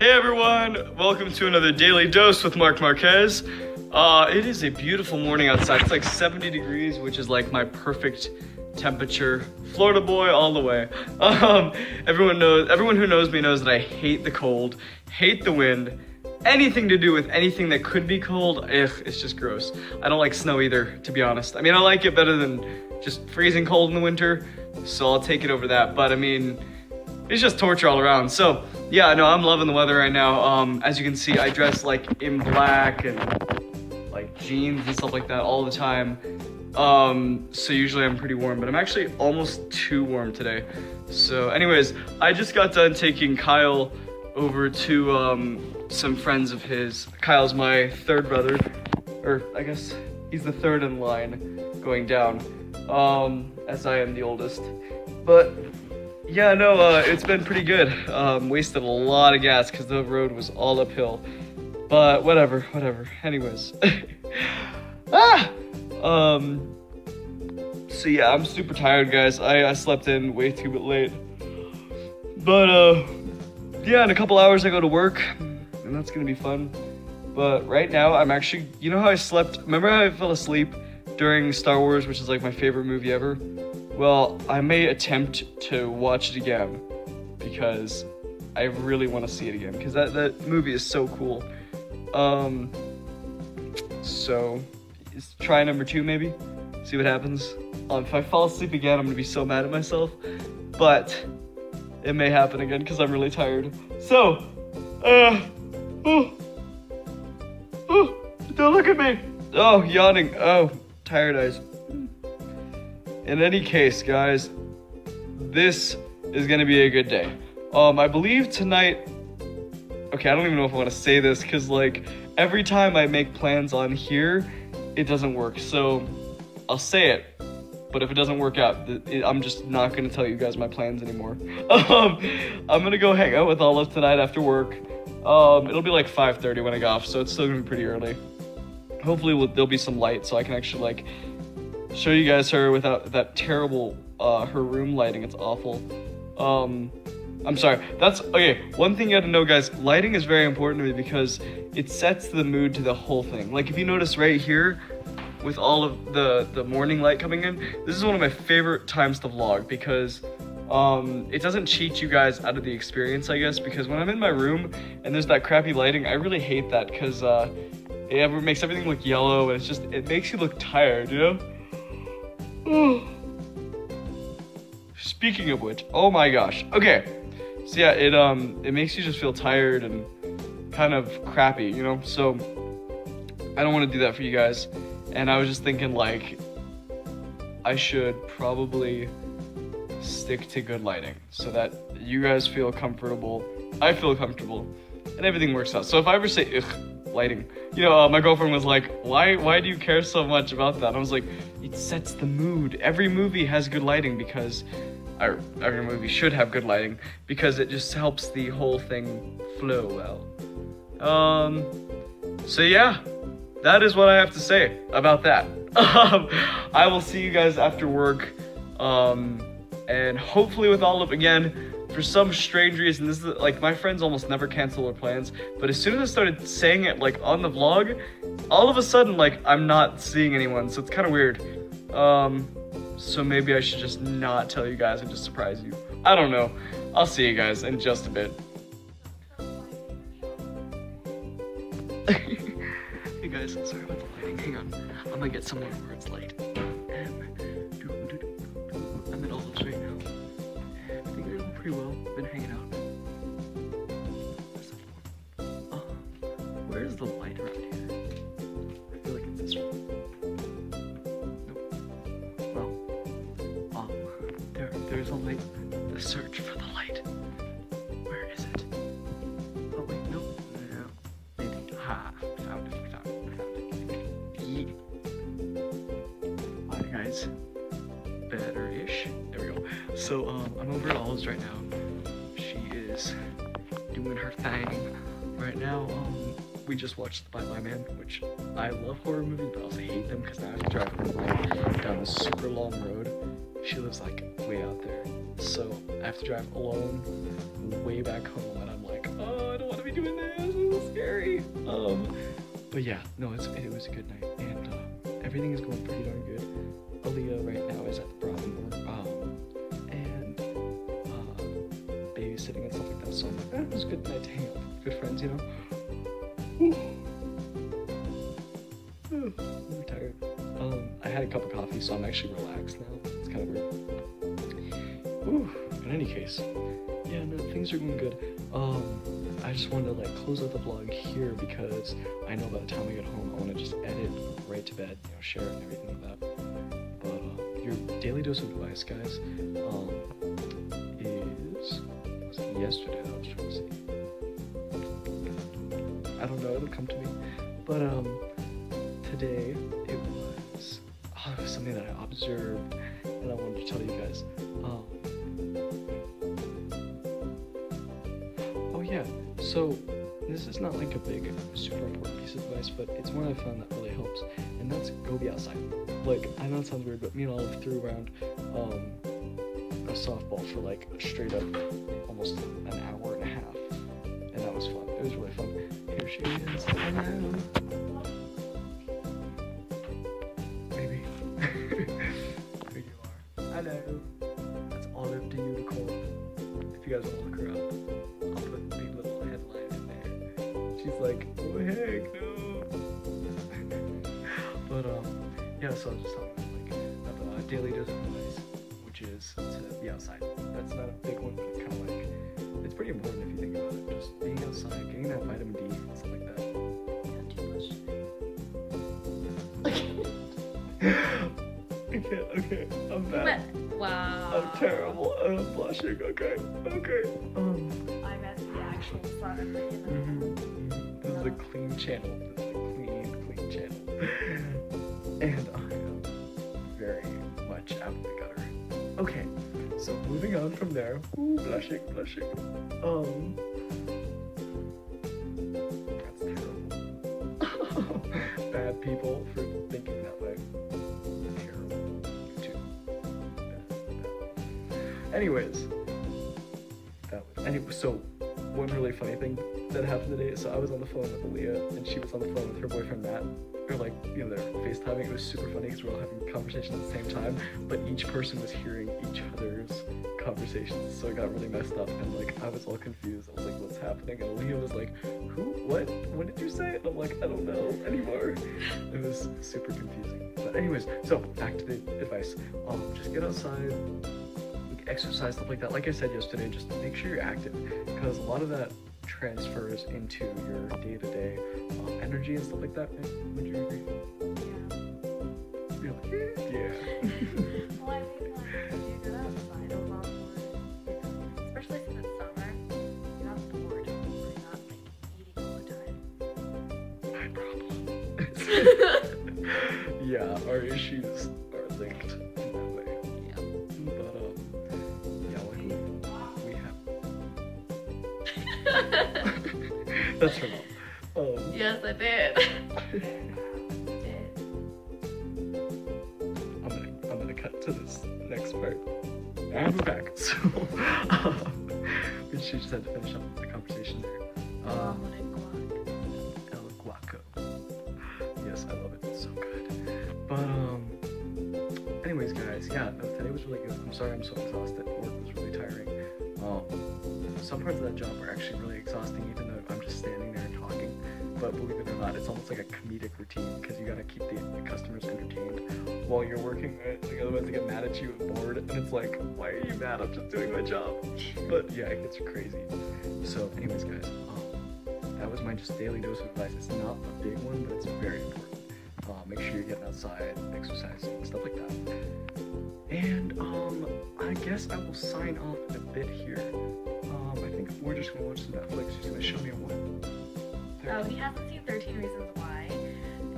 Hey everyone, welcome to another Daily Dose with Mark Marquez. Uh, it is a beautiful morning outside. It's like 70 degrees, which is like my perfect temperature. Florida boy all the way. Um, everyone knows, everyone who knows me knows that I hate the cold, hate the wind, anything to do with anything that could be cold, ugh, it's just gross. I don't like snow either, to be honest. I mean, I like it better than just freezing cold in the winter, so I'll take it over that. But I mean, it's just torture all around. So yeah, no, I'm loving the weather right now. Um, as you can see, I dress like in black and like jeans and stuff like that all the time. Um, so usually I'm pretty warm, but I'm actually almost too warm today. So anyways, I just got done taking Kyle over to um, some friends of his. Kyle's my third brother, or I guess he's the third in line going down, um, as I am the oldest. But yeah, no, uh, it's been pretty good. Um, wasted a lot of gas because the road was all uphill. But whatever, whatever. Anyways. ah! Um, so yeah, I'm super tired, guys. I, I slept in way too late. But, uh, yeah, in a couple hours I go to work, and that's gonna be fun. But right now, I'm actually, you know how I slept? Remember how I fell asleep during Star Wars, which is like my favorite movie ever? Well, I may attempt to watch it again because I really want to see it again because that, that movie is so cool. Um, so, try number two maybe, see what happens. Um, if I fall asleep again, I'm gonna be so mad at myself, but it may happen again because I'm really tired. So, uh, oh, oh, don't look at me. Oh, yawning. Oh, tired eyes in any case, guys, this is gonna be a good day. Um, I believe tonight. Okay, I don't even know if I want to say this because like every time I make plans on here, it doesn't work. So I'll say it, but if it doesn't work out, I'm just not gonna tell you guys my plans anymore. Um, I'm gonna go hang out with Olive tonight after work. Um, it'll be like 5:30 when I go off, so it's still gonna be pretty early. Hopefully, we'll, there'll be some light so I can actually like show you guys her without that terrible uh, her room lighting. It's awful. Um, I'm sorry. That's okay. One thing you to know, guys. Lighting is very important to me because it sets the mood to the whole thing. Like if you notice right here, with all of the the morning light coming in, this is one of my favorite times to vlog because um, it doesn't cheat you guys out of the experience, I guess. Because when I'm in my room and there's that crappy lighting, I really hate that because uh, it makes everything look yellow and it's just it makes you look tired, you know. Speaking of which, oh my gosh. Okay. So yeah, it um it makes you just feel tired and kind of crappy, you know? So I don't want to do that for you guys. And I was just thinking like I should probably stick to good lighting so that you guys feel comfortable, I feel comfortable, and everything works out. So if I ever say ugh, lighting. You know, uh, my girlfriend was like, "Why? Why do you care so much about that?" I was like, "It sets the mood. Every movie has good lighting because, or every movie should have good lighting because it just helps the whole thing flow well." Um. So yeah, that is what I have to say about that. Um, I will see you guys after work, um, and hopefully with Olive again for some strange reason, this is like my friends almost never cancel their plans, but as soon as I started saying it like on the vlog, all of a sudden like I'm not seeing anyone, so it's kind of weird. Um, so maybe I should just not tell you guys and just surprise you. I don't know. I'll see you guys in just a bit. hey guys, sorry about the lighting. Hang on. I'm gonna get somewhere where it's light. the light. Where is it? Oh wait, no, no, maybe. Ha! Found it. Found it. Found it. Yeah. Alright, guys. Better-ish. There we go. So, um, I'm over at Olive's right now She is doing her thing. Right now, um, we just watched The Bye Man, which I love horror movies, but I also hate them because now I have to drive like down a super long road. She lives like way out there, so I have to drive alone way back home, and I'm like, oh, I don't want to be doing this. This is scary. Um, but yeah, no, it was a good night, and uh, everything is going pretty darn good. Aaliyah right now is at the Broadmoor, um, and uh, babysitting and stuff like that. So eh, it was a good night to hang out with good friends, you know. I'm tired. Um, I had a cup of coffee, so I'm actually relaxed now. It's kind of weird. Any case, yeah, no, things are going good. Um, I just wanted to like close out the vlog here because I know by the time I get home, I want to just edit right to bed, you know, share it and everything like that. But uh, your daily dose of advice, guys, um, is yesterday. I was trying to see. I don't know. It'll come to me. But um, today it was, oh, it was something that I observed and I wanted to tell you guys. Yeah. So this is not like a big, super important piece of advice, but it's one I found that really helps, and that's go be outside. Like I know it sounds weird, but me and Olive threw around um, a softball for like straight up almost an hour and a half, and that was fun. It was really fun. Here she is. Hello. Maybe. there you are. Hello. That's Olive the Unicorn. If you guys want yeah. So I was just talking about like a daily dose of advice, which is to be outside. That's not a big one, but it's kind of like it's pretty important if you think about it. Just being outside, getting that vitamin D and stuff like that. okay, okay, I'm bad. Wow. I'm terrible. I'm blushing. Okay, okay. Um. I'm at the actual front of the mhm, This is a clean channel. On from there. Ooh, blushing, blushing. Um. That's terrible. Bad people for thinking that way. Terrible. Too. Bad. Anyways, that was anyway. So one really funny thing that happened today. So I was on the phone with Aaliyah, and she was on the phone with her boyfriend Matt. Or like you know they're FaceTiming. It was super funny because we're all having conversations at the same time, but each person was hearing each other's conversations. So it got really messed up, and like I was all confused. I was like, "What's happening?" And Aaliyah was like, "Who? What? What did you say?" And I'm like, "I don't know anymore." It was super confusing. But anyways, so back to the advice. Um, just get outside, exercise, stuff like that. Like I said yesterday, just make sure you're active because a lot of that transfers into your day to day energy and stuff like that. Eh? Would you agree? Really? Yeah. Well, I think like if you get outside a lot more, especially since it's summer, you're not bored. You're not like eating all the time. My problem. yeah, our issues That's her mom. Um, yes, I did. I'm gonna I'm gonna cut to this next part. And we're back. So um, we she just had to finish up the conversation there. Um, El Guaco. Yes, I love it. It's so good. But um anyways guys, yeah, no, today was really good. I'm sorry I'm so exhausted. Work was really tiring. Um some parts of that job are actually really exhausting even though I'm just standing there and talking. But believe it or not, it's almost like a comedic routine because you gotta keep the, the customers entertained while you're working? Like otherwise they get mad at you and bored and it's like, why are you mad? I'm just doing my job. But yeah, it gets crazy. So anyways guys, um, that was my just daily dose of advice. It's not a big one, but it's very important. Uh, make sure you're getting outside, exercising, stuff like that. And um, I guess I will sign off in a bit here. Think we're just gonna watch some Netflix. She's gonna show me what. Oh, uh, he hasn't seen 13 Reasons Why.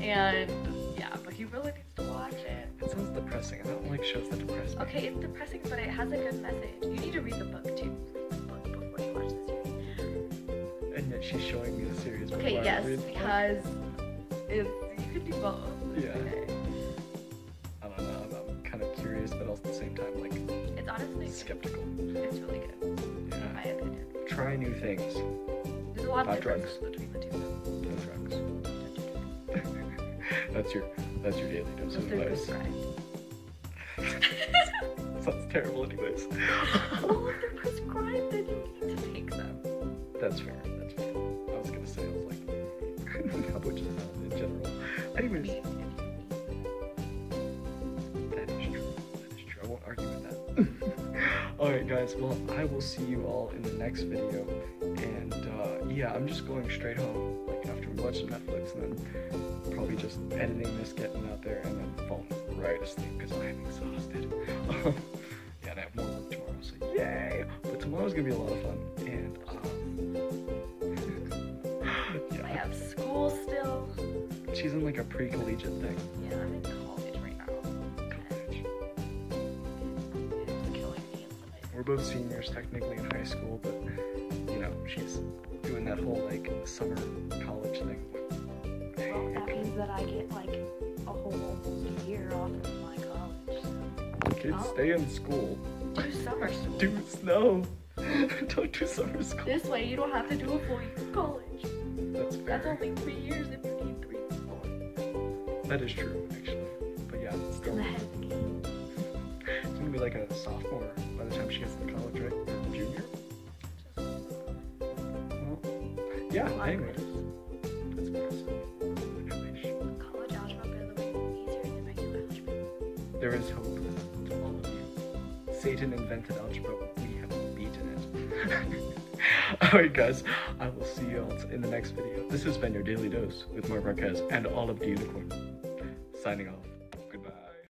And yeah, but he really needs to watch it. It sounds depressing. I don't like shows that depress me. Okay, it's depressing, but it has a good message. You need to read the book too. Read the book before you watch the series. And yet she's showing me the series. Okay, yes, because it's, you could do both. Yeah. Okay. I don't know. I'm, I'm kind of curious, but also at the same time like It's honestly, skeptical. it's really good, Try new things. There's a lot Not of drugs. between the two. No drugs. That's your that's your daily dose of advice. Sounds terrible, anyways. well, oh, if they're prescribed, then you need to take them. That's fair. That's fair. I was gonna say I was like, how about just not in general? I Anyways, mean, if you that is true. That is true. I won't argue with that. All right, guys. Well, I will see you all in the next video. And uh, yeah, I'm just going straight home. Like after we watch some Netflix, and then probably just editing this, getting out there, and then falling right asleep because I am exhausted. yeah, and I have more work tomorrow, so yay! But tomorrow's gonna be a lot of fun, and um, I have school still. she's in like a pre-collegiate thing. Yeah, both seniors technically in high school, but you know, she's doing that whole like summer college thing. Well, that means that I get like a whole year off of my college. so- Kids Oh. stay in school. Do summer school. Do snow. Don't do summer school. This way you don't have to do a full year of college. That's fair. That's only three years if you need three more. That is true, actually. Be like a sophomore by the time she gets to college, right? Or junior. Well, yeah. Well, Anyways, that's impressive. Congratulations. College algebra, by the way, easier than regular algebra. There is hope to all of you. Satan invented algebra. We have beaten it. Alright, guys. I will see you all in the next video. This has been your Daily Dose with Mark Marquez and Olive the Unicorn. Signing off.